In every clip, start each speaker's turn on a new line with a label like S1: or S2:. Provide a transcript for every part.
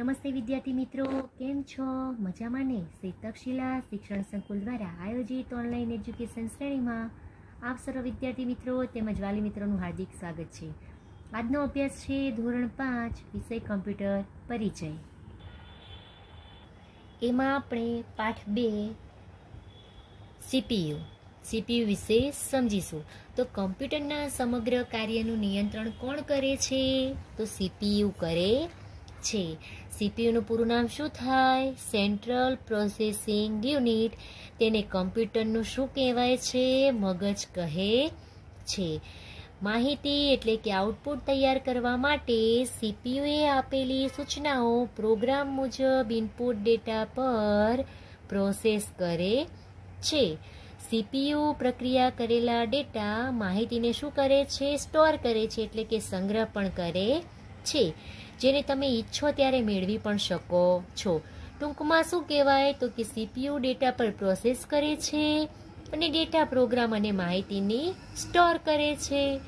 S1: નમસ્તે વિદ્યાર્થી મિત્રો, કેમ છો? મજામાં ને? શ્રી શિક્ષણ સંકુલ દ્વારા આયોજિત ઓનલાઈન એજ્યુકેશન શ્રેણીમાં આપ સર્વ વિદ્યાર્થી મિત્રો તેમજ વાલી મિત્રોનું હાર્દિક સ્વાગત છે. આજનો અભ્યાસ છે ધોરણ પાંચ, વિષય કમ્પ્યુટર પરિચય. એમાં આપણે પાઠ બે, સીપીયુ. સીપીયુ વિશે સમજીશું. તો કમ્પ્યુટરના સમગ્ર કાર્યનું નિયંત્રણ કોણ કરે છે? તો સીપીયુ કરે છે. સીપીયુનું પૂરું નામ શું થાય? સેન્ટ્રલ પ્રોસેસિંગ યુનિટ તેને કમ્પ્યુટરનું શું કહેવાય છે? મગજ કહે છે. માહિતી એટલે કે આઉટપુટ તૈયાર કરવા માટે સીપીયુએ આપેલી સૂચનાઓ પ્રોગ્રામ મુજબ ઇનપુટ ડેટા પર પ્રોસેસ કરે છે. સીપીયુ પ્રક્રિયા કરેલા ડેટા માહિતીને શું કરે છે? સ્ટોર કરે છે એટલે કે સંગ્રહ પણ કરે છે. જેને તમે ઈચ્છો ત્યારે મેળવી પણ શકો છો. ટૂંકમાં શું કહેવાય? તો કે સીપીયુ ડેટા પર પ્રોસેસ કરે છે અને ડેટા પ્રોગ્રામ અને માહિતીની સ્ટોર કરે છે.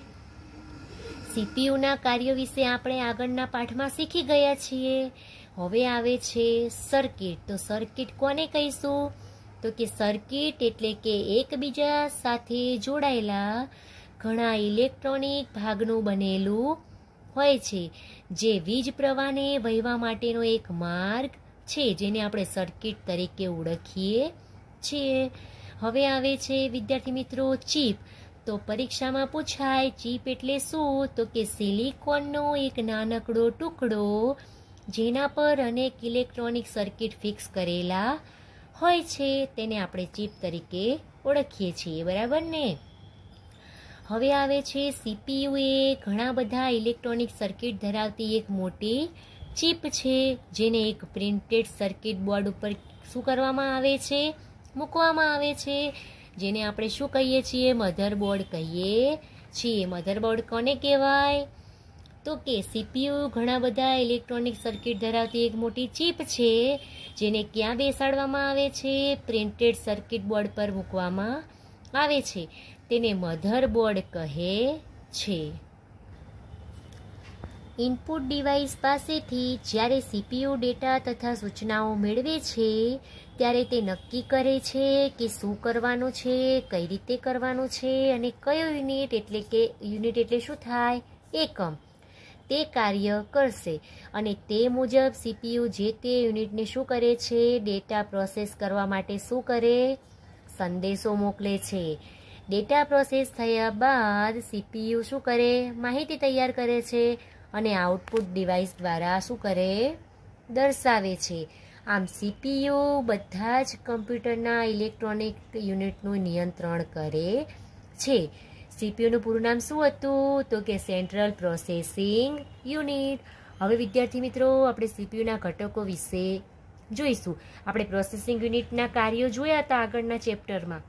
S1: સીપીયુના કાર્યો વિશે આપણે આગળના પાઠમાં શીખી ગયા છીએ. હવે આવે છે સર્કિટ. તો સર્કિટ કોને કહીશું? તો કે સર્કિટ એટલે કે એકબીજા સાથે જોડાયેલા ઘણા ઇલેક્ટ્રોનિક ભાગનું બનેલું હોય છે. જે વીજ પ્રવાહને વહેવા માટેનો એક માર્ગ છે, જેને આપણે સર્કિટ તરીકે ઓળખીએ છીએ. હવે આવે છે, વિદ્યાર્થી મિત્રો, ચીપ. તો પરીક્ષામાં પૂછાય, ચીપ એટલે શું? તો કે સિલિકોનનો એક નાનકડો ટુકડો, જેના પર અનેક ઇલેક્ટ્રોનિક સર્કિટ ફિક્સ કરેલા હોય છે, તેને આપણે ચીપ તરીકે ઓળખીએ છીએ. બરાબર ને? હવે આવે છે સીપીયુ એ ઘણા બધા ઇલેક્ટ્રોનિક સર્કિટ ધરાવતી એક મોટી ચિપ છે, જેને એક પ્રિન્ટેડ સર્કિટ બોર્ડ ઉપર શું કરવામાં આવે છે? મૂકવામાં આવે છે. જેને આપણે શું કહીએ છીએ? મધરબોર્ડ કહીએ છીએ. મધરબોર્ડ કોને કહેવાય? તો કે સીપીયુ ઘણા બધા ઇલેક્ટ્રોનિક સર્કિટ ધરાવતી એક મોટી ચિપ છે, જેને ક્યાં બેસાડવામાં આવે છે? પ્રિન્ટેડ સર્કિટ બોર્ડ પર મૂકવામાં આવે છે. તેને મધરબોર્ડ કહે છે. ઇનપુટ ડિવાઇસ પાસેથી જ્યારે સીપીયુ ડેટા તથા સૂચનાઓ મેળવે છે, ત્યારે તે નક્કી કરે છે કે શું કરવાનું છે, કઈ રીતે કરવાનું છે અને કયો યુનિટ એટલે કે યુનિટ એટલે શું થાય, એકમ. તે કાર્ય કરશે અને તે મુજબ સીપીયુ જે તે યુનિટને શું કરે છે ડેટા પ્રોસેસ કરવા માટે શું કરે, સંદેશો મોકલે છે. ડેટા પ્રોસેસ થયા બાદ સીપીયુ શું કરે? માહિતી તૈયાર કરે છે અને આઉટપુટ ડિવાઇસ દ્વારા શું કરે? દર્શાવે છે. આમ સીપીયુ બધા જ કમ્પ્યુટરના ઇલેક્ટ્રોનિક યુનિટનું નિયંત્રણ કરે છે. સીપીયુનું પૂરું નામ શું હતું? તો કે સેન્ટ્રલ પ્રોસેસિંગ યુનિટ. હવે વિદ્યાર્થી મિત્રો, આપણે સીપીયુના ઘટકો વિશે જોઈશું. આપણે પ્રોસેસિંગ યુનિટના કાર્યો જોયા હતા આગળના ચેપ્ટરમાં.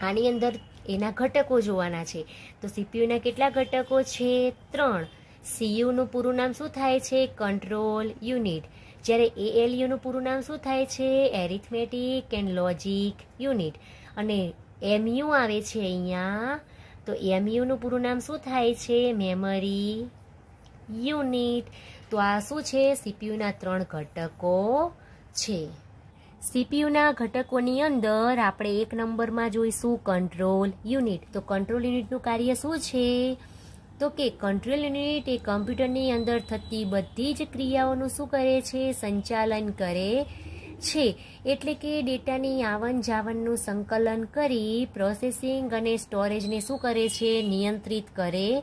S1: આની અંદર એના ઘટકો જોવાના છે. તો સીપીયુના કેટલા ઘટકો છે? ત્રણ. સીયુનું પૂરું નામ શું થાય છે? કંટ્રોલ યુનિટ જ્યારે એએલયુનું પૂરું નામ શું થાય છે? એરિથમેટિક એન્ડ લોજિક યુનિટ અને એમયુ આવે છે અહીંયા. તો એમયુનું પૂરું નામ શું થાય છે? મેમરી યુનિટ તો આ શું છે? સીપીયુના ત્રણ ઘટકો છે. સીપીયુના ઘટકોની અંદર આપણે એક નંબરમાં જોઈશું કંટ્રોલ યુનિટ તો કંટ્રોલ યુનિટનું કાર્ય શું છે? તો કે કંટ્રોલ યુનિટ એ કમ્પ્યુટરની અંદર થતી બધી જ ક્રિયાઓનું શું કરે છે? સંચાલન કરે છે. એટલે કે ડેટાની આવન જાવનનું સંકલન કરી પ્રોસેસિંગ અને સ્ટોરેજને શું કરે છે? નિયંત્રિત કરે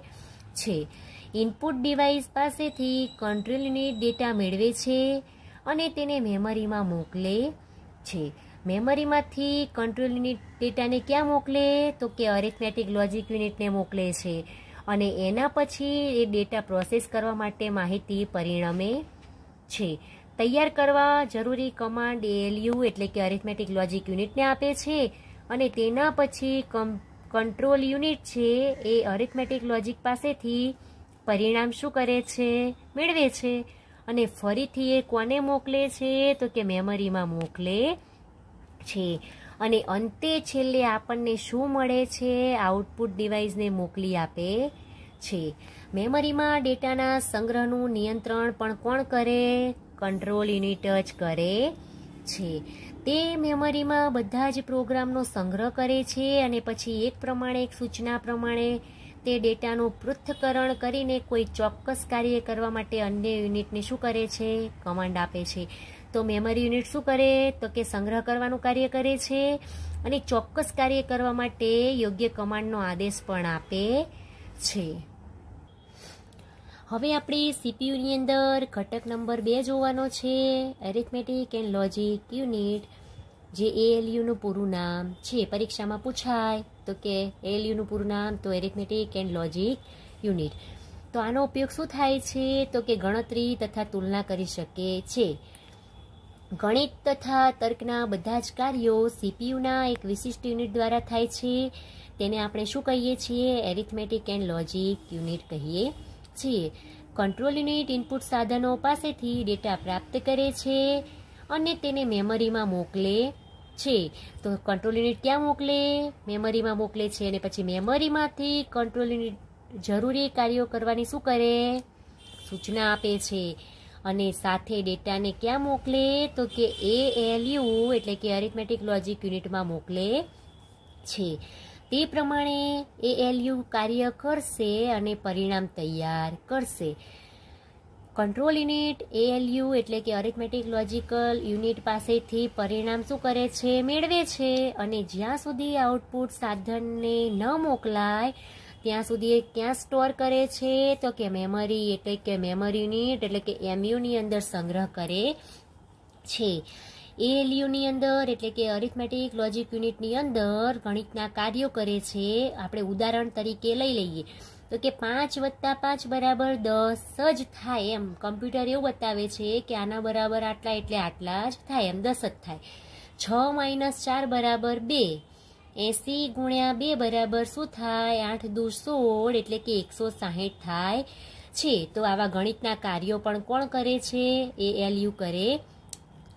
S1: છે. ઇનપુટ ડિવાઇસ પાસેથી કંટ્રોલ યુનિટ ડેટા મેળવે છે અને તેને મેમરીમાં મોકલે છે. મેમરીમાંથી કંટ્રોલ યુનિટ ડેટાને ક્યાં મોકલે? તો કે અરિથમેટિક લોજિક યુનિટને મોકલે છે. અને એના પછી એ ડેટા પ્રોસેસ કરવા માટે માહિતી પરિણમે છે. તૈયાર કરવા જરૂરી કમાન્ડ એએલયુ એટલે કે અરિથમેટિક લોજિક યુનિટને આપે છે. અને તેના પછી કંટ્રોલ યુનિટ છે એ અરિથમેટિક લોજિક પાસેથી પરિણામ શું કરે છે? મેળવે છે. અને ફરીથી એ કોને મોકલે છે? તો કે મેમરીમાં મોકલે છે. અને અંતે છેલ્લે આપણને શું મળે છે? આઉટપુટ ડિવાઇસને મોકલી આપે છે. મેમરીમાં ડેટાના સંગ્રહનું નિયંત્રણ પણ કોણ કરે? કંટ્રોલ યુનિટ જ કરે છે. તે મેમરીમાં બધા જ પ્રોગ્રામનો સંગ્રહ કરે છે અને પછી એક પ્રમાણે, એક સૂચના પ્રમાણે તે ડેટાનું પૃથ્થકરણ કરીને કોઈ ચોક્કસ કાર્ય કરવા માટે અન્ય યુનિટને શું કરે છે? કમાન્ડ આપે છે. તો મેમરી યુનિટ શું કરે? તો કે સંગ્રહ કરવાનું કાર્ય કરે છે. અને ચોક્કસ કાર્ય કરવા માટે યોગ્ય કમાન્ડનો આદેશ પણ આપે છે. હવે આપણે સીપીયુની અંદર ઘટક નંબર બે જોવાનો છે. એરિથમેટિક એન્ડ લોજિક યુનિટ જે એએલયુનું પૂરું નામ છે. પરીક્ષામાં પૂછાય. તો કે એએલયુનું પૂરું નામ તો એરિથમેટિક એન્ડ લોજિક યુનિટ તો આનો ઉપયોગ શું થાય છે? તો કે ગણતરી તથા તુલના કરી શકે છે. ગણિત તથા તર્કના બધા જ કાર્યો સીપીયુના એક વિશિષ્ટ યુનિટ દ્વારા થાય છે. તેને આપણે શું કહીએ છીએ? એરિથમેટિક એન્ડ લોજિક યુનિટ કહીએ છીએ. કંટ્રોલ યુનિટ ઇનપુટ સાધનો પાસેથી ડેટા પ્રાપ્ત કરે છે અને તેને મેમરીમાં મોકલે છે. તો કંટ્રોલ યુનિટ ક્યાં મોકલે? મેમરીમાં મોકલે છે અને પછી મેમરીમાંથી કંટ્રોલ યુનિટ જરૂરી કાર્યો કરવાની શું કરે? સૂચના આપે છે. અને સાથે ડેટાને ક્યાં મોકલે? તો કે એ એલયુ એટલે કે એરિથમેટિક લોજિક યુનિટમાં મોકલે છે. તે પ્રમાણે એ એલયુ કાર્ય કરશે અને પરિણામ તૈયાર કરશે. કંટ્રોલ યુનિટ એએલયુ એટલે કે અરિથમેટિક લોજિકલ યુનિટ પાસેથી પરિણામ શું કરે છે? મેળવે છે. અને જ્યાં સુધી આઉટપુટ સાધનને ન મોકલાય, ત્યાં સુધી એ ક્યાં સ્ટોર કરે છે? તો કે મેમરી એટલે કે મેમરી યુનિટ એટલે કે એમયુની અંદર સંગ્રહ કરે છે. એએલયુની અંદર એટલે કે અરિથમેટિક લોજિક યુનિટની અંદર ગણિતના કાર્યો કરે છે. આપણે ઉદાહરણ તરીકે લઈ લઈએ. તો કે પાંચ વત્તા પાંચ બરાબર દસ જ થાય એમ. કમ્પ્યુટર એવું બતાવે છે કે આના બરાબર આટલા એટલે આટલા જ થાય એમ, દસ જ થાય. છ માઇનસ ચાર બરાબર બે. એસી ગુણ્યા બે બરાબર શું થાય? આઠ દુ સોળ એટલે કે એકસો સાહીઠ થાય છે. તો આવા ગણિતના કાર્યો પણ કોણ કરે છે? એ એલયુ કરે.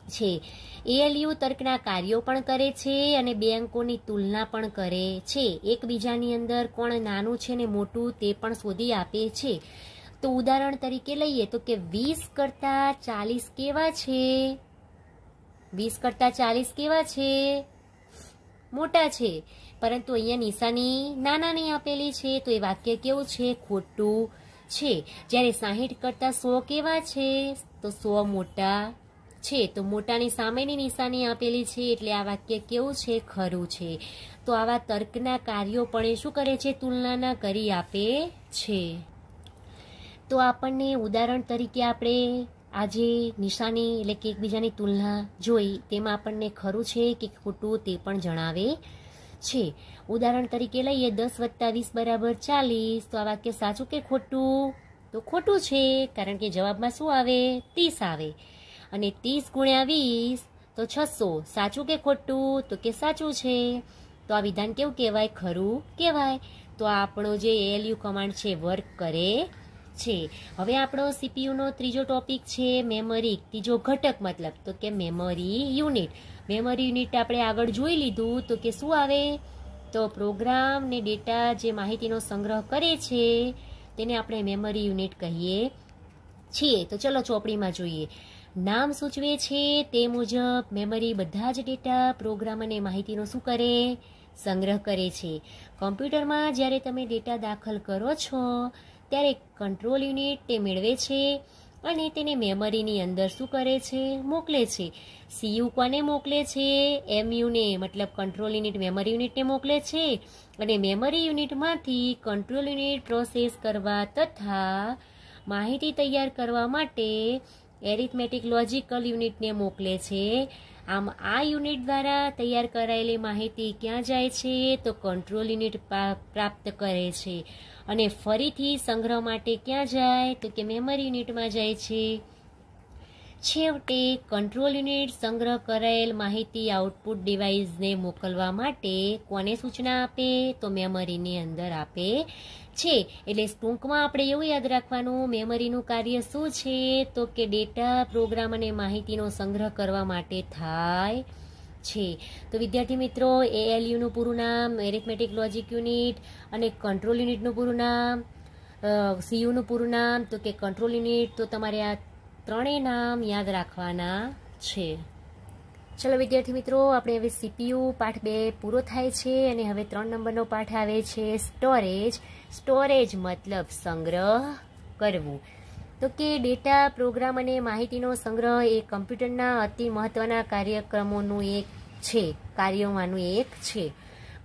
S1: છે. એએલયુ તર્કના કાર્યો પણ કરે છે અને બે અંકોની તુલના પણ કરે છે. એકબીજાની અંદર કોણ નાનું છે ને મોટું તે પણ શોધી આપે છે. તો ઉદાહરણ તરીકે લઈએ તો કે વીસ કરતા ચાલીસ કેવા છે? વીસ કરતા ચાલીસ કેવા છે? મોટા છે. પરંતુ અહીંયા નિશાની નાનાની આપેલી છે તો એ વાક્ય કેવું છે? ખોટું છે. જ્યારે સાહીઠ કરતા સો કેવા છે? તો સો મોટા છે. તો મોટાની સામેની નિશાની આપેલી છે એટલે આ વાક્ય કેવું છે? ખરું છે. તો આવા તર્કના કાર્યો પણ એ શું કરે છે? તુલનાના કરી આપે છે. તો આપણને ઉદાહરણ તરીકે આપણે આજે નિશાની એટલે કે એકબીજાની તુલના જોઈ તેમાં આપણને ખરું છે કે ખોટું તે પણ જણાવે છે. ઉદાહરણ તરીકે લઈએ, દસ વત્તા વીસ બરાબર ચાલીસ. તો આ વાક્ય સાચું કે ખોટું? તો ખોટું છે, કારણ કે જવાબમાં શું આવે? ત્રીસ આવે. અને ત્રીસ ગુણ્યા વીસ, તો છસો. સાચું કે ખોટું? તો કે સાચું છે. તો આ વિધાન કેવું કહેવાય? ખરું કહેવાય. તો આ આપણો જે એએલયુ કમાન્ડ છે વર્ક કરે છે. હવે આપણો સીપીયુનો ત્રીજો ટોપિક છે મેમરી ત્રીજો ઘટક મતલબ, તો કે મેમરી યુનિટ મેમરી યુનિટ આપણે આગળ જોઈ લીધું, તો કે શું આવે? તો પ્રોગ્રામ ને ડેટા જે માહિતીનો સંગ્રહ કરે છે, તેને આપણે મેમરી યુનિટ કહીએ છીએ. તો ચલો ચોપડીમાં જોઈએ. નામ સૂચવે છે તે મુજબ મેમરી બધા જ ડેટા, પ્રોગ્રામ અને માહિતીનો શું કરે? સંગ્રહ કરે છે. કોમ્પ્યુટરમાં જ્યારે તમે ડેટા દાખલ કરો છો, ત્યારે કંટ્રોલ યુનિટ તે મેળવે છે અને તેને મેમરીની અંદર શું કરે છે? મોકલે છે. સીયુ કોને મોકલે છે? એમયુને મતલબ કંટ્રોલ યુનિટ, મેમરી યુનિટને મોકલે છે અને મેમરી યુનિટમાંથી કંટ્રોલ યુનિટ પ્રોસેસ કરવા તથા માહિતી તૈયાર કરવા માટે એરિથમેટિક લોજિકલ યુનિટને મોકલે છે. આમ આ યુનિટ દ્વારા તૈયાર કરાયેલી માહિતી ક્યાં જાય છે તો કંટ્રોલ યુનિટ પ્રાપ્ત કરે છે. અને ફરીથી સંગ્રહ માટે ક્યાં જાય તો કે મેમરી યુનિટમાં જાય છે. છેવટે કંટ્રોલ યુનિટ સંગ્રહ કરાયેલ માહિતી આઉટપુટ ડિવાઇસને મોકલવા માટે કોને સૂચના આપે તો મેમરીની અંદર આપે. છે. એટલે ટૂંકમાં આપણે એવું યાદ રાખવાનું, મેમરીનું કાર્ય શું છે? તો કે ડેટા પ્રોગ્રામ અને માહિતીનો સંગ્રહ કરવા માટે થાય છે. તો વિદ્યાર્થી મિત્રો એએલયુનું પૂરું નામ એરિથમેટિક લોજિક યુનિટ અને કંટ્રોલ યુનિટનું પૂરું નામ સીયુનું પૂરું નામ, તો કે કંટ્રોલ યુનિટ તો તમારે આ ત્રણેય નામ યાદ રાખવાના છે. ચલો વિદ્યાર્થી મિત્રો, આપણે હવે સીપીયુ પાઠ બે પૂરો થાય છે અને હવે ત્રણ નંબરનો પાઠ આવે છે સ્ટોરેજ સ્ટોરેજ મતલબ સંગ્રહ કરવું. તો કે ડેટા પ્રોગ્રામ અને માહિતીનો સંગ્રહ એ કમ્પ્યુટરના અતિ મહત્વના કાર્યક્રમોનું એક છે, કાર્યોમાંનું એક છે.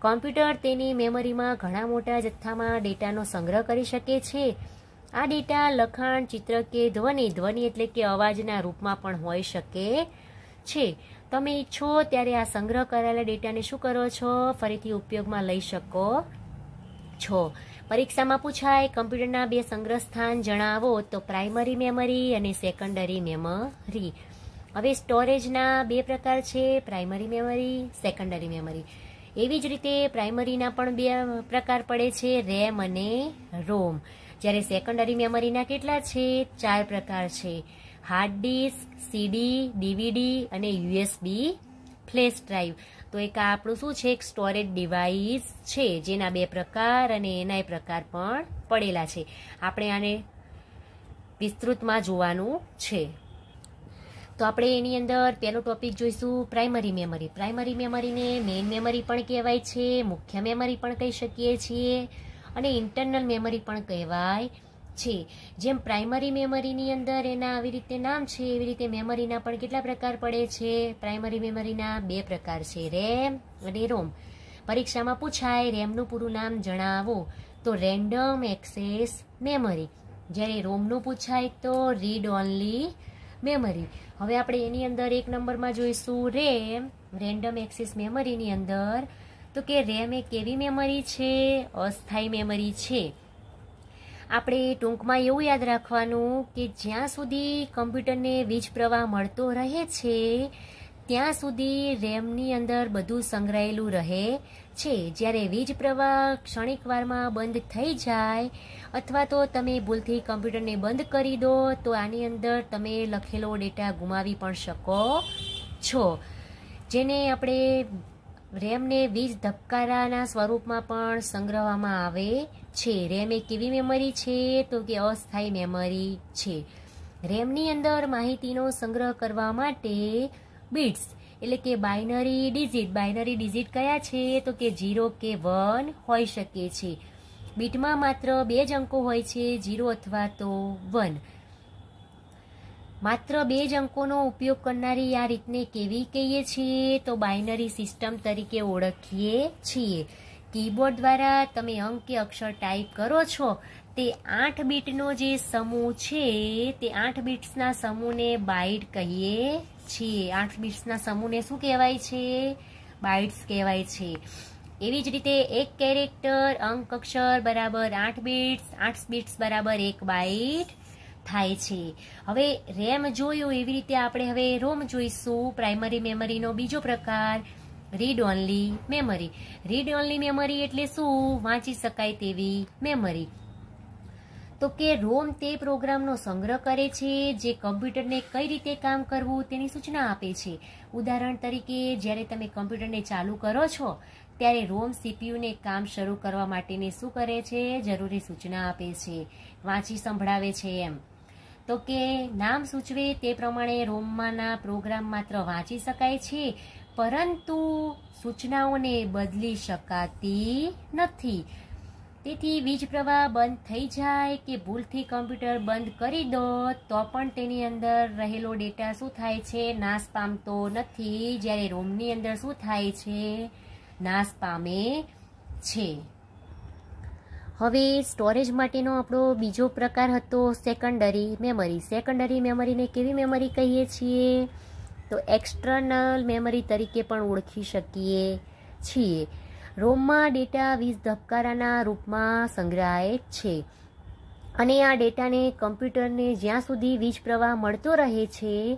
S1: કોમ્પ્યુટર તેની મેમરીમાં ઘણા મોટા જથ્થામાં ડેટાનો સંગ્રહ કરી શકે છે. આ ડેટા લખાણ, ચિત્ર કે ધ્વનિ ધ્વનિ એટલે કે અવાજના રૂપમાં પણ હોઈ શકે છે. તમે ઈચ્છો ત્યારે આ સંગ્રહ કરાયેલા ડેટાને શું કરો છો? ફરીથી ઉપયોગમાં લઈ શકો છો. પરીક્ષામાં પૂછાય, કમ્પ્યુટરના બે સંગ્રહ સ્થાન જણાવો તો પ્રાઇમરી મેમરી અને સેકન્ડરી મેમરી. હવે સ્ટોરેજના બે પ્રકાર છે, પ્રાઇમરી મેમરી, સેકન્ડરી મેમરી. એવી જ રીતે પ્રાઇમરીના પણ બે પ્રકાર પડે છે, રેમ અને રોમ. જ્યારે સેકન્ડરી મેમરીના કેટલા છે, ચાર પ્રકાર છે. હાર્ડ ડિસ્ક, સીડી, ડીવીડી અને યુએસબી ફ્લેશ ડ્રાઈવ. તો એક આ આપણું શું છે? એક સ્ટોરેજ ડિવાઇસ છે, જેના બે પ્રકાર અને એનાય પ્રકાર પણ પડેલા છે. આપણે આને વિસ્તૃતમાં જોવાનું છે. તો આપણે એની અંદર પહેલો ટોપિક જોઈશું પ્રાઇમરી મેમરી પ્રાઇમરી મેમરીને મેઇન મેમરી પણ કહેવાય છે, મુખ્ય મેમરી પણ કહી શકીએ છીએ, અને ઇન્ટરનલ મેમરી પણ કહેવાય. છે. જેમ પ્રાઇમરી મેમરીની અંદર એના આવી રીતે નામ છે, એવી રીતે મેમરીના પણ કેટલા પ્રકાર પડે છે? પ્રાઇમરી મેમરીના બે પ્રકાર છે. રેમ અને રોમ પરીક્ષામાં પૂછાય રેમનું પૂરું નામ જણાવો. તો રેન્ડમ એક્સેસ મેમરી જ્યારે રોમનું પૂછાય તો રીડ ઓનલી મેમરી હવે આપણે એની અંદર એક નંબરમાં જોઈશું. રેમ રેન્ડમ એક્સેસ મેમરીની અંદર. તો કે રેમ એ કેવી મેમરી છે? અસ્થાયી મેમરી છે. આપણે ટૂંકમાં એવું યાદ રાખવાનું કે જ્યાં સુધી કમ્પ્યુટરને વીજ પ્રવાહ મળતો રહે છે, ત્યાં સુધી રેમની અંદર બધું સંગ્રહાયેલું રહે છે. જ્યારે વીજ પ્રવાહ ક્ષણિક વારમાં બંધ થઈ જાય અથવા તો તમે ભૂલથી કમ્પ્યુટરને બંધ કરી દો, તો આની અંદર તમે લખેલો ડેટા ગુમાવી પણ શકો છો. જેને આપણે રેમને વીજ ધબકારાના સ્વરૂપમાં પણ સંગ્રહવામાં આવે છે. રેમ એ કેવી મેમરી છે? તો કે અસ્થાયી મેમરી છે. રેમની અંદર માહિતીનો સંગ્રહ કરવા માટે બિટ્સ, એટલે કે બાઇનરી ડિઝિટ બાઇનરી ડિઝિટ કયા છે? તો કે ઝીરો કે વન હોઈ શકે છે. બીટમાં માત્ર બે જ અંકો હોય છે, ઝીરો અથવા તો વન. માત્ર બે જ અંકોનો ઉપયોગ કરનારી આ રીતને કેવી કહીએ છીએ? તો બાઇનરી સિસ્ટમ તરીકે ઓળખીએ છીએ. કીબોર્ડ દ્વારા તમે અંક કે અક્ષર ટાઈપ કરો છો, તે આઠ બીટનો જે સમૂહ છે, તે આઠ બીટ્સના સમૂહને બાઇટ કહીએ છીએ. આઠ બીટ્સના સમૂહને શું કહેવાય છે? બાઇટ્સ કહેવાય છે. એવી જ રીતે એક કેરેક્ટર અંક અક્ષર બરાબર આઠ બીટ્સ આઠ બીટ્સ બરાબર એક બાઇટ થાય છે. હવે રેમ જોયું એવી રીતે આપણે હવે રોમ જોઈશું. પ્રાઇમરી મેમરીનો બીજો પ્રકાર read only memory read only memory એટલે શું? વાંચી શકાય તેવી મેમરી તો કે રોમ તે પ્રોગ્રામનો સંગ્રહ કરે છે, જે કમ્પ્યુટરને કઈ રીતે કામ કરવું તેની સૂચના આપે છે. ઉદાહરણ તરીકે, જ્યારે તમે કમ્પ્યુટરને ચાલુ કરો છો, ત્યારે રોમ સીપીયુને કામ શરૂ કરવા માટેની શું કરે છે? જરૂરી સૂચના આપે છે. વાંચી સંભળાવે છે એમ. તો કે નામ સૂચવે તે પ્રમાણે રોમમાંના પ્રોગ્રામ માત્ર વાંચી શકાય છે, પરંતુ સૂચનાઓને બદલી શકાતી નથી. તેથી વીજ પ્રવાહ બંધ થઈ જાય કે ભૂલથી કમ્પ્યુટર બંધ કરી દો, તો પણ તેની અંદર રહેલો ડેટા શું થાય છે? નાશ પામતો નથી, જ્યારે રોમની અંદર શું થાય છે? નાશ પામે છે. હવે સ્ટોરેજ માટેનો આપણો બીજો પ્રકાર હતો સેકન્ડરી મેમરી સેકન્ડરી મેમરીને કેવી મેમરી કહીએ છીએ? તો એક્સટર્નલ મેમરી તરીકે પણ ઓળખી શકીએ છીએ. રોમમાં ડેટા વીજ ધબકારાના રૂપમાં સંગ્રહાય છે. અને આ ડેટાને કમ્પ્યુટરને જ્યાં સુધી વીજ પ્રવાહ મળતો રહે છે,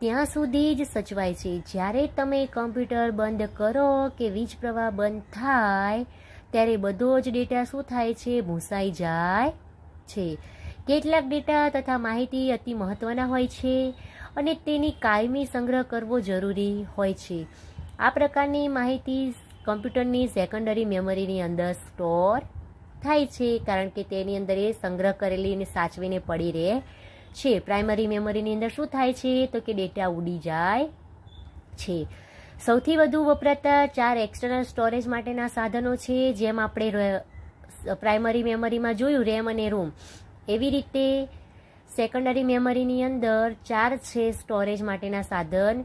S1: ત્યાં સુધી જ સચવાય છે. જ્યારે તમે કમ્પ્યુટર બંધ કરો કે વીજ પ્રવાહ બંધ થાય ત્યારે બધો જ ડેટા શું થાય છે? ભૂંસાઈ જાય છે. કેટલાક ડેટા તથા માહિતી અતિ મહત્વના હોય છે અને તેની કાયમી સંગ્રહ કરવો જરૂરી હોય છે. આ પ્રકારની માહિતી કમ્પ્યુટરની સેકન્ડરી મેમરીની અંદર સ્ટોર થાય છે કારણ કે તેની અંદર એ સંગ્રહ કરેલી અને સાચવીને પડી રહે છે. પ્રાઇમરી મેમરીની અંદર શું થાય છે? તો કે ડેટા ઉડી જાય છે. સૌથી વધુ વપરાતા ચાર એક્સટર્નલ સ્ટોરેજ માટેના સાધનો છે, જેમ આપણે પ્રાઇમરી મેમરીમાં જોયું રેમ અને રોમ એવી રીતે સેકન્ડરી મેમરીની અંદર ચાર છે સ્ટોરેજ માટેના સાધન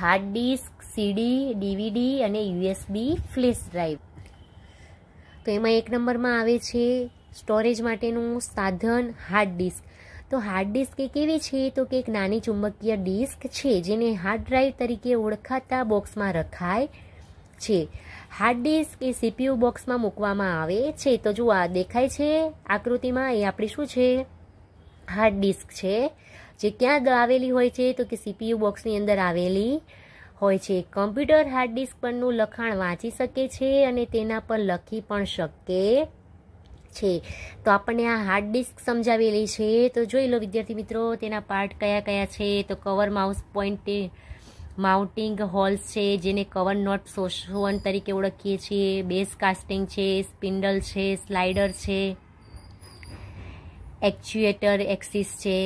S1: હાર્ડ ડિસ્ક સીડી ડીવીડી અને યુએસબી ફ્લેશ ડ્રાઈવ તો એમાં એક નંબરમાં આવે છે સ્ટોરેજ માટેનું સાધન હાર્ડ ડિસ્ક તો હાર્ડ ડિસ્ક એ કેવી છે? તો કે એક નાની ચુંબકીય ડિસ્ક છે, જેને હાર્ડ ડ્રાઈવ તરીકે ઓળખાતા બોક્સમાં રખાય છે. હાર્ડ ડિસ્ક એ સીપીયુ બોક્સમાં મૂકવામાં આવે છે. તો જો આ દેખાય છે આકૃતિમાં. એ આપણી શું છે? હાર્ડ ડિસ્ક છે, જે ક્યાં આવેલી હોય છે? તો કે સીપીયુ બોક્સની અંદર આવેલી હોય છે. કમ્પ્યુટર હાર્ડ ડિસ્ક પરનું લખાણ વાંચી શકે છે અને તેના પર લખી પણ શકે છે. તો આપણને આ હાર્ડ ડિસ્ક સમજાવેલી છે. તો જોઈ લો વિદ્યાર્થી મિત્રો, તેના પાર્ટ કયા કયા છે? તો cover mouse point mounting holes છે, જેને કવર નોટ સોસવન તરીકે ઓળખીએ છીએ. બેઝ કાસ્ટિંગ છે સ્પિન્ડલ છે સ્લાઇડર છે એક્ચ્યુએટર એક્સિસ છે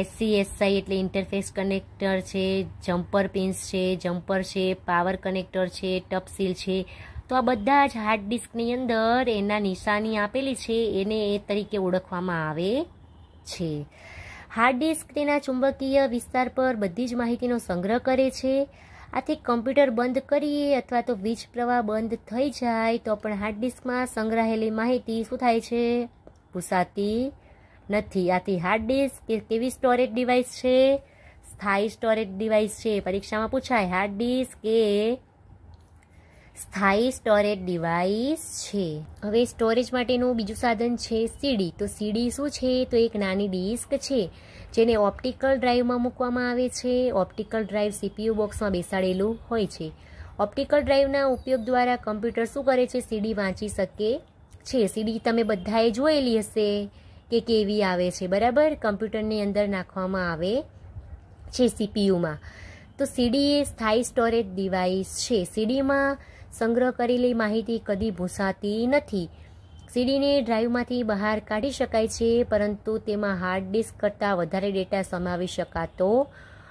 S1: એસસીએસઆઈ એટલે ઇન્ટરફેસ કનેક્ટર છે જમ્પર પિન્સ છે જમ્પર છે પાવર કનેક્ટર છે ટપસીલ છે. તો આ બધા જ હાર્ડ ડિસ્કની અંદર એના નિશાની આપેલી છે, એને એ તરીકે ઓળખવામાં આવે છે. હાર્ડ ડિસ્ક તેના ચુંબકીય વિસ્તાર પર બધી જ માહિતીનો સંગ્રહ કરે છે. આથી કમ્પ્યુટર બંધ કરીએ અથવા તો વીજ પ્રવાહ બંધ થઈ જાય તો પણ હાર્ડ ડિસ્કમાં સંગ્રહાયેલી માહિતી શું થાય છે? ભૂસાતી નથી. આથી હાર્ડ ડિસ્ક એ કેવી સ્ટોરેજ ડિવાઇસ છે? સ્થાયી સ્ટોરેજ ડિવાઇસ છે? પરીક્ષામાં પૂછાય. હાર્ડ ડિસ્ક એ સ્થાયી સ્ટોરેજ ડિવાઇસ છે. હવે સ્ટોરેજ માટેનું બીજું સાધન છે સીડી તો સીડી શું છે? તો એક નાની ડિસ્ક છે, જેને ઓપ્ટિકલ ડ્રાઈવમાં મૂકવામાં આવે છે. ઓપ્ટિકલ ડ્રાઈવ સીપીયુ બોક્સમાં બેસાડેલું હોય છે. ઓપ્ટિકલ ડ્રાઈવના ઉપયોગ દ્વારા કમ્પ્યુટર શું કરે છે? સીડી વાંચી શકે છે. સીડી તમે બધાએ જોયેલી હશે કે કેવી આવે છે, બરાબર? કમ્પ્યુટરની અંદર નાખવામાં આવે છે સીપીયુમાં તો સીડી એ સ્થાયી સ્ટોરેજ ડિવાઇસ છે. સીડીમાં સંગ્રહ કરેલી માહિતી કદી ભૂસાતી નથી. સીડીને ડ્રાઈવમાંથી બહાર કાઢી શકાય છે, પરંતુ તેમાં હાર્ડ ડિસ્ક કરતાં વધારે ડેટા સમાવી શકાતો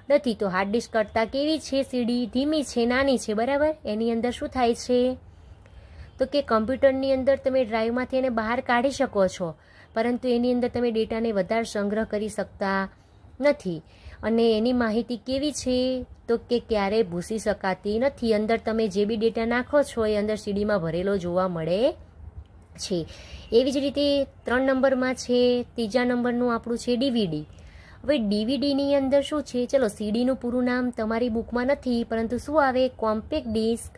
S1: નથી. તો હાર્ડ ડિસ્ક કરતાં કેવી છે સીડી? ધીમી છે, નાની છે, બરાબર? એની અંદર શું થાય છે? તો કે કમ્પ્યુટરની અંદર તમે ડ્રાઈવમાંથી એને બહાર કાઢી શકો છો, પરંતુ એની અંદર તમે ડેટાને વધારે સંગ્રહ કરી શકતા નથી. અને એની માહિતી કેવી છે? તો કે ક્યારે ભૂસી શકાતી નથી. અંદર તમે જે બી ડેટા નાખો છો, એ અંદર સીડીમાં ભરેલો જોવા મળે છે. એવી જ રીતે ત્રણ નંબરમાં છે, ત્રીજા નંબરનું આપણું છે ડીવીડી. હવે ડીવીડીની અંદર શું છે? ચલો, સીડીનું પૂરું નામ તમારી બુકમાં નથી, પરંતુ શું આવે? Compact disc.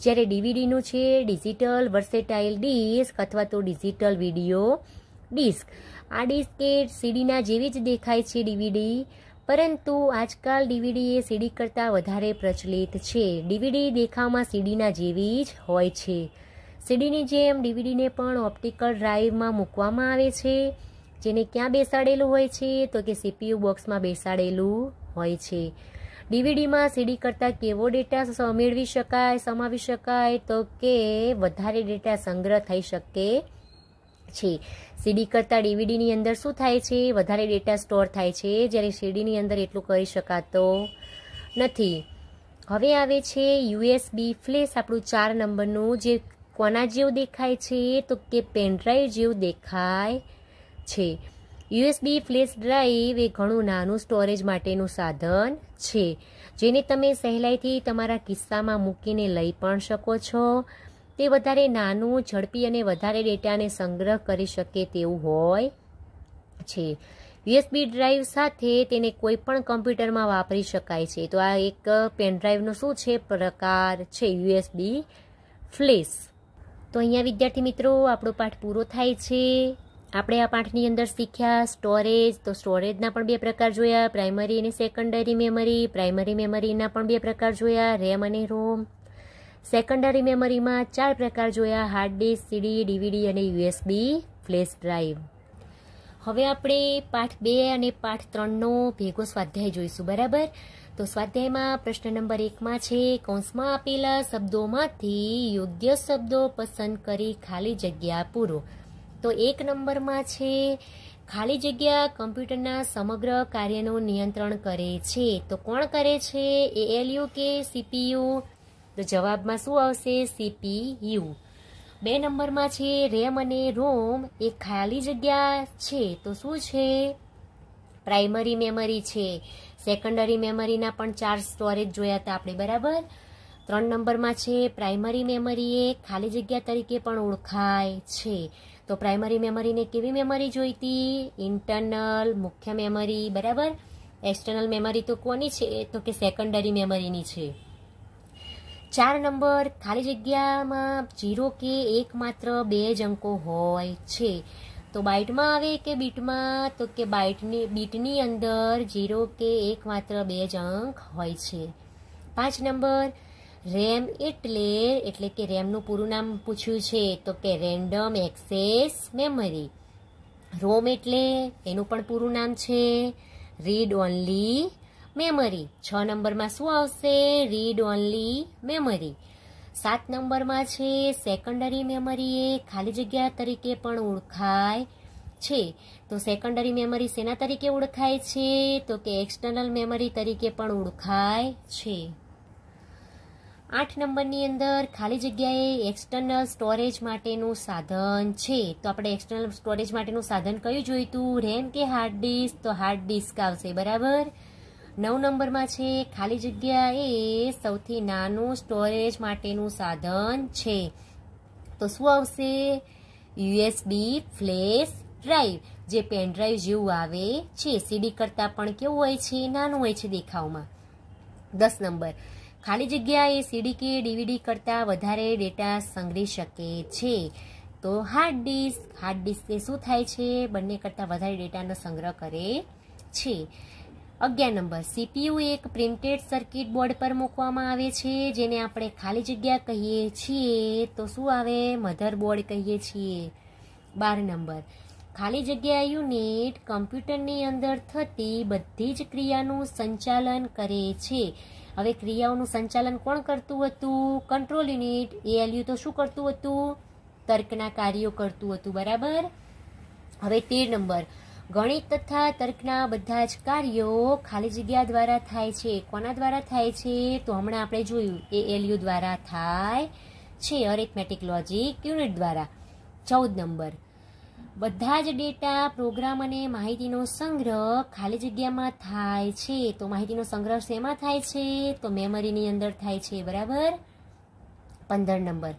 S1: જ્યારે ડીવીડીનું છે ડિજિટલ વર્સેટાઇલ ડિસ્ક અથવા તો ડિજિટલ વીડિયો ડિસ્ક. આ ડિસ્ક એ સીડીના જેવી જ દેખાય છે ડીવીડી. પરંતુ આજકાલ ડીવીડી એ સીડી કરતાં વધારે પ્રચલિત છે. ડીવીડી દેખાવમાં સીડીના જેવી જ હોય છે. સીડીની જેમ ડીવીડીને પણ ઓપ્ટિકલ ડ્રાઈવમાં મૂકવામાં આવે છે. જેને ક્યાં બેસાડેલું હોય છે તો કે સીપીયુ બોક્સમાં બેસાડેલું હોય છે. ડીવીડીમાં સીડી કરતાં કેવો ડેટા મેળવી શકાય, સમાવી શકાય તો કે વધારે ડેટા સંગ્રહ થઈ શકે છે. સીડી કરતાં ડીવીડીની અંદર શું થાય છે? વધારે ડેટા સ્ટોર થાય છે. જ્યારે સીડીની અંદર એટલું કરી શકાતો નથી. હવે આવે છે યુએસબી ફ્લેશ આપણું ચાર નંબરનું. જે કોના જેવું દેખાય છે? તો કે પેનડ્રાઈવ જેવું દેખાય છે. યુએસબી ફ્લેશ ડ્રાઈવ એ ઘણું નાનું સ્ટોરેજ માટેનું સાધન છે. જેને તમે સહેલાઈથી તમારા કિસ્સામાં મૂકીને લઈ પણ શકો છો. તે વધારે નાનું, ઝડપી અને વધારે ડેટાને સંગ્રહ કરી શકે તેવું હોય છે. યુએસબી ડ્રાઈવ સાથે તેને કોઈ પણ કમ્પ્યુટરમાં વાપરી શકાય છે. તો આ એક પેનડ્રાઈવનો શું છે? પ્રકાર છે યુએસબી ફ્લેશ. તો અહીંયા વિદ્યાર્થી મિત્રો, આપણો પાઠ પૂરો થાય છે. આપણે આ પાઠની અંદર શીખ્યા સ્ટોરેજ. તો સ્ટોરેજના પણ બે પ્રકાર જોયા. પ્રાઇમરી અને સેકન્ડરી મેમરી. પ્રાઇમરી મેમરીના પણ બે પ્રકાર જોયા. રેમ અને રોમ. સેકન્ડરી મેમરીમાં ચાર પ્રકાર જોયા હાર્ડ ડિસ્ક સીડી ડીવીડી અને યુએસબી ફ્લેશ ડ્રાઈવ હવે આપણે પાઠ બે અને પાઠ ત્રણનો ભેગો સ્વાધ્યાય જોઈશું, બરાબર? તો સ્વાધ્યાયમાં પ્રશ્ન નંબર એકમાં છે, કૌંસમાં આપેલા શબ્દોમાંથી યોગ્ય શબ્દો પસંદ કરી ખાલી જગ્યા પૂરો. તો એક નંબરમાં છે, ખાલી જગ્યા કમ્પ્યુટરના સમગ્ર કાર્યનું નિયંત્રણ કરે છે. તો કોણ કરે છે? એએલયુ કે સીપીયુ તો જવાબમાં શું આવશે? સીપીયુ બે નંબરમાં છે રેમ અને રોમ. એ ખાલી જગ્યા છે. તો શું છે? પ્રાઇમરી મેમરી છે. સેકન્ડરી મેમરીના પણ ચાર સ્ટોરેજ જોયા હતા આપણે, બરાબર? ત્રણ નંબરમાં છે પ્રાઇમરી મેમરી એ ખાલી જગ્યા તરીકે પણ ઓળખાય છે. તો પ્રાઇમરી મેમરીને કેવી મેમરી જોઈતી ઇન્ટરનલ, મુખ્ય મેમરી, બરાબર? એક્સટર્નલ મેમરી તો કોની છે? તો કે સેકન્ડરી મેમરીની છે. ચાર નંબર, ખાલી જગ્યામાં જીરો કે એક માત્ર બે જ અંકો હોય છે. તો બાઇટમાં આવે કે બીટમાં? તો કે બાઇટની, બીટની અંદર જીરો કે એક માત્ર બે જ અંક હોય છે. પાંચ નંબર, રેમ એટલે એટલે કે રેમનું પૂરું નામ પૂછ્યું છે, તો કે રેન્ડમ એક્સેસ મેમરી. રોમ એટલે, એનું પણ પૂરું નામ છે, રીડ ઓનલી મેમરી છ નંબરમાં શું આવશે? રીડ ઓનલી મેમરી સાત નંબરમાં છે સેકન્ડરી મેમરી એ ખાલી જગ્યા તરીકે પણ ઓળખાય છે. તો સેકન્ડરી મેમરી શેના તરીકે ઓળખાય છે? તો કે એક્સટર્નલ મેમરી તરીકે પણ ઓળખાય છે. આઠ નંબરની અંદર ખાલી જગ્યાએ એક્સટર્નલ સ્ટોરેજ માટેનું સાધન છે. તો આપણે એક્સટર્નલ સ્ટોરેજ માટેનું સાધન કયું જોઈતું? રેમ કે હાર્ડ ડિસ્ક તો હાર્ડ ડિસ્ક આવશે, બરાબર? નવ નંબરમાં છે, ખાલી જગ્યા એ સૌથી નાનું સ્ટોરેજ માટેનું સાધન છે. તો શું આવશે? યુએસબી ફ્લેશ ડ્રાઈવ જે પેનડ્રાઈવ જેવું આવે છે. સીડી કરતાં પણ કેવું હોય છે? નાનું હોય છે દેખાવમાં. દસ નંબર. ખાલી જગ્યા એ સીડી કે ડીવીડી કરતાં વધારે ડેટા સંગ્રહી શકે છે. તો હાર્ડ ડિસ્ક હાર્ડ ડિસ્ક શું થાય છે? બંને કરતાં વધારે ડેટાનો સંગ્રહ કરે છે. અગિયાર નંબર. સીપીયુ એક પ્રિન્ટેડ સર્કિટ બોર્ડ પર મૂકવામાં આવે છે, જેને આપણે ખાલી જગ્યા કહીએ છીએ. તો શું આવે? મધરબોર્ડ કહીએ છીએ. બાર નંબર. ખાલી જગ્યા યુનિટ કમ્પ્યુટરની અંદર થતી બધી જ ક્રિયાનું સંચાલન કરે છે. હવે ક્રિયાઓનું સંચાલન કોણ કરતું હતું? કંટ્રોલ યુનિટ એએલયુ તો શું કરતું હતું? તર્કના કાર્યો કરતું હતું. બરાબર? હવે તેર નંબર. ગણિત તથા તર્કના બધા જ કાર્યો ખાલી જગ્યા દ્વારા થાય છે, કોના દ્વારા થાય છે તો હમણાં આપણે જોયું. એ એલયુ દ્વારા થાય છે અરેથમેટિક લોજિક યુનિટ દ્વારા. ચૌદ નંબર. બધા જ ડેટા, પ્રોગ્રામ અને માહિતીનો સંગ્રહ ખાલી જગ્યામાં થાય છે. તો માહિતીનો સંગ્રહ શેમાં થાય છે? તો મેમરીની અંદર થાય છે, બરાબર? પંદર નંબર.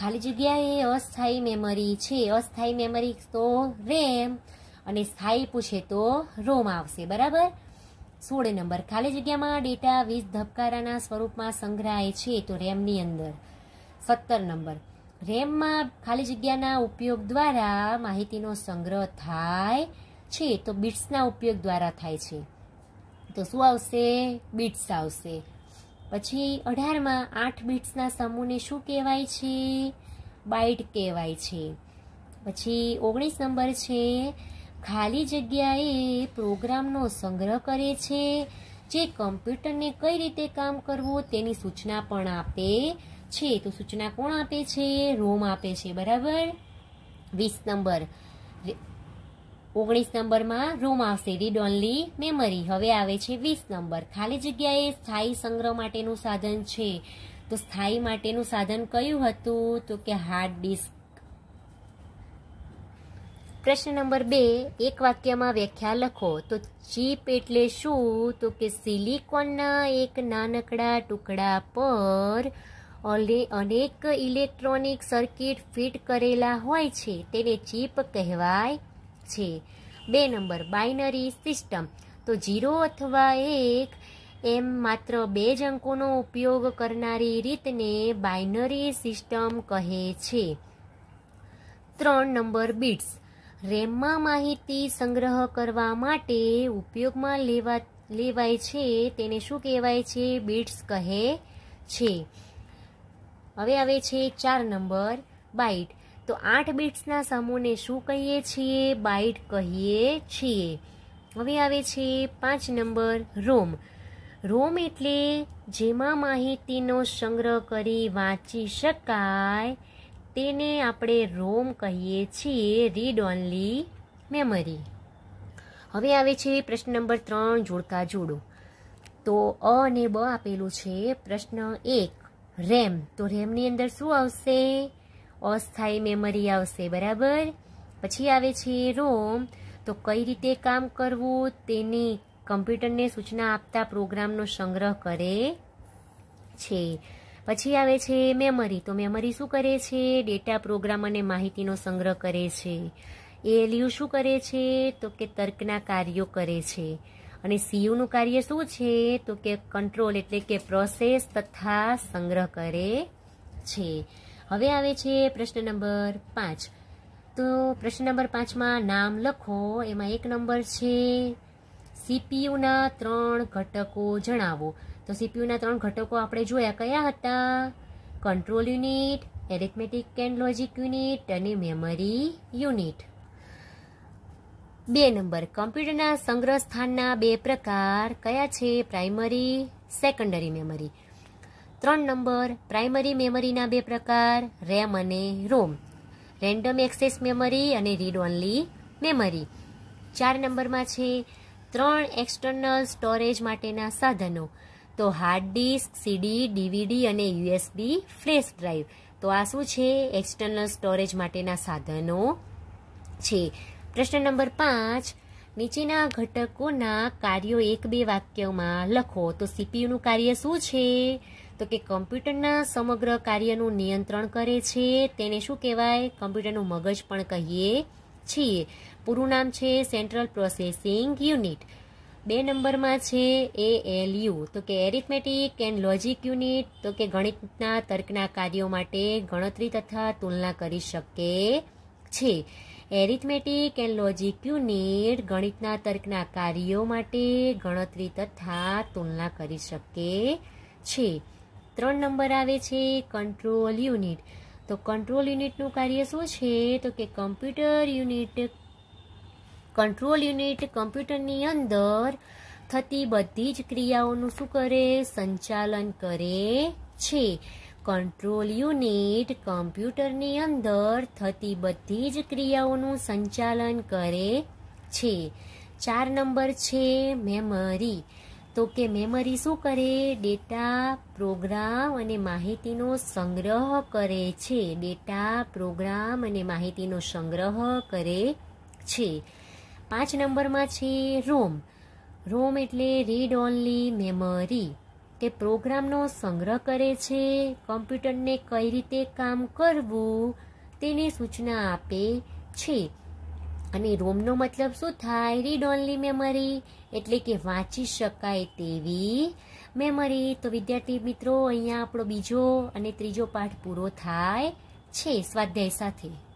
S1: ખાલી જગ્યા એ અસ્થાયી મેમરી છે. અસ્થાયી મેમરી તો રેમ અને સ્થાયી પૂછે તો રોમ આવશે, બરાબર? સોળ નંબર. ખાલી જગ્યામાં ડેટા વીજ ધબકારાના સ્વરૂપમાં સંગ્રહાય છે તો રેમની અંદર. સત્તર નંબર. રેમમાં ખાલી જગ્યાના ઉપયોગ દ્વારા માહિતીનો સંગ્રહ થાય છે તો બિટ્સના ઉપયોગ દ્વારા થાય છે. તો શું આવશે? બિટ્સ આવશે. પછી અઢારમાં, આઠ બિટ્સના સમૂહને શું કહેવાય છે? બાઇટ કહેવાય છે. પછી ઓગણીસ નંબર છે ખાલી જગ્યાએ પ્રોગ્રામનો સંગ્રહ કરે છે, જે કમ્પ્યુટરને કઈ રીતે કામ કરવું તેની સૂચના પણ આપે છે. તો સૂચના કોણ આપે છે? રોમ આપે છે, બરાબર? વીસ નંબર. ઓગણીસ નંબરમાં રોમ આવશે. રીડ ઓનલી મેમરી હવે આવે છે વીસ નંબર. ખાલી જગ્યાએ સ્થાયી સંગ્રહ માટેનું સાધન છે. તો સ્થાયી માટેનું સાધન કયું હતું? તો કે હાર્ડ ડિસ્ક પ્રશ્ન નંબર બે, એક વાક્યમાં વ્યાખ્યા લખો. તો ચીપ એટલે શું? તો કે સિલિકોનના એક નાનકડા ટુકડા પર અનેક ઇલેક્ટ્રોનિક સર્કિટ ફિટ કરેલા હોય છે. તેને ચીપ કહેવાય છે. બે નંબર, બાઇનરી સિસ્ટમ. તો જીરો અથવા એક એમ માત્ર બે જ અંકોનો ઉપયોગ કરનારી રીતને બાઇનરી સિસ્ટમ કહે છે. ત્રણ નંબર, બિટ્સ. રેમમાં માહિતી સંગ્રહ કરવા માટે ઉપયોગમાં લેવા, લેવાય છે તેને શું કહેવાય છે? બિટ્સ કહે છે. હવે આવે છે ચાર નંબર બાઇટ તો આઠ બિટ્સના સમૂહને શું કહીએ છીએ? બાઇટ કહીએ છીએ. હવે આવે છે પાંચ નંબર રોમ. રોમ એટલે જેમાં માહિતીનો સંગ્રહ કરી વાંચી શકાય તેને આપણે રોમ કહીએ છીએ રીડ ઓનલી મેમરી હવે આવે છે પ્રશ્ન નંબર ત્રણ, જોડકા જોડો. તો અ અને બ આપેલું છે પ્રશ્ન એક, રેમ. તો રેમની અંદર શું આવશે? અસ્થાયી મેમરી આવશે, બરાબર? પછી આવે છે રોમ. તો કઈ રીતે કામ કરવું? તેની કમ્પ્યુટરને સૂચના આપતા પ્રોગ્રામનો સંગ્રહ કરે છે. પછી આવે છે મેમરી તો મેમરી શું કરે છે? ડેટા પ્રોગ્રામ અને માહિતીનો સંગ્રહ કરે છે. એએલયુ શું કરે છે? તો કે તર્કના કાર્યો કરે છે. અને સીયુનું કાર્ય શું છે? તો કે કંટ્રોલ એટલે કે પ્રોસેસ તથા સંગ્રહ કરે છે. હવે આવે છે પ્રશ્ન નંબર પાંચ. તો પ્રશ્ન નંબર પાંચમાં નામ લખો. એમાં એક નંબર છે. સીપીયુના ત્રણ ઘટકો જણાવો. તો સીપીયુના ત્રણ ઘટકો આપણે જોયા. કયા હતા? Control unit arithmetic and logic unit અને મેમરી યુનિટ બે નંબર. કમ્પ્યુટરના સંગ્રહ સ્થાનના બે પ્રકાર કયા છે? પ્રાઇમરી સેકન્ડરી મેમરી ત્રણ નંબર. પ્રાઇમરી મેમરીના બે પ્રકાર રેમ અને રોમ રેન્ડમ એક્સેસ મેમરી અને રીડ ઓનલી મેમરી ચાર નંબરમાં છે ત્રણ એક્સટર્નલ સ્ટોરેજ માટેના સાધનો. તો હાર્ડ ડિસ્ક સીડી ડીવીડી અને યુએસબી ફ્લેશ ડ્રાઈવ તો આ શું છે? એક્સટર્નલ સ્ટોરેજ માટેના સાધનો છે. પ્રશ્ન નંબર પાંચ, નીચેના ઘટકોના કાર્યો એક બે વાક્યમાં લખો. તો સીપીયુનું કાર્ય શું છે? તો કે કમ્પ્યુટરના સમગ્ર કાર્યનું નિયંત્રણ કરે છે. તેને શું કહેવાય? કમ્પ્યુટરનું મગજ પણ કહીએ છીએ. પૂરું નામ છે સેન્ટ્રલ પ્રોસેસિંગ યુનિટ બે નંબરમાં છે એ એલ યુ. તો કે એરિથમેટિક એન્ડ લોજિક યુનિટ, તો કે ગણિતના તર્કના કાર્યો માટે ગણતરી તથા તુલના કરી શકે છે. એરિથમેટિક એન્ડ લોજિક યુનિટ, ગણિતના તર્કના કાર્યો માટે ગણતરી તથા તુલના કરી શકે છે. ત્રણ નંબર આવે છે કંટ્રોલ યુનિટ. તો કંટ્રોલ યુનિટનું કાર્ય શું છે? તો કે કમ્પ્યુટર યુનિટ કંટ્રોલ યુનિટ કમ્પ્યુટરની અંદર થતી બધી જ ક્રિયાઓનું શું કરે? સંચાલન કરે છે. કંટ્રોલ યુનિટ કમ્પ્યુટરની અંદર થતી બધી જ ક્રિયાઓનું સંચાલન કરે છે. ચાર નંબર છે મેમરી. તો કે મેમરી શું કરે? ડેટા પ્રોગ્રામ અને માહિતીનો સંગ્રહ કરે છે. ડેટા પ્રોગ્રામ અને માહિતીનો સંગ્રહ કરે છે. પાંચ નંબરમાં છે રોમ. રોમ એટલે રીડ ઓનલી મેમરી તે પ્રોગ્રામનો સંગ્રહ કરે છે, કમ્પ્યુટરને કઈ રીતે કામ કરવું તેની સૂચના આપે છે. અને રોમનો મતલબ શું થાય? રીડ ઓનલી મેમરી એટલે કે વાંચી શકાય તેવી મેમરી તો વિદ્યાર્થી મિત્રો, અહીંયા આપણો બીજો અને ત્રીજો પાઠ પૂરો થાય છે સ્વાધ્યાય સાથે.